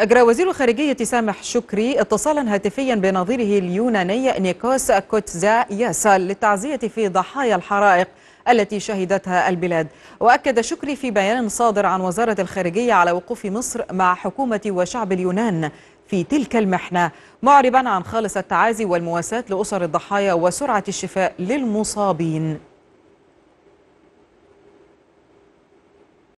أجرى وزير الخارجية سامح شكري اتصالا هاتفيا بنظيره اليوناني نيكوس كوتزا ياسال للتعزية في ضحايا الحرائق التي شهدتها البلاد. وأكد شكري في بيان صادر عن وزارة الخارجية على وقوف مصر مع حكومة وشعب اليونان في تلك المحنة. معربا عن خالص التعازي والمواساة لأسر الضحايا وسرعة الشفاء للمصابين.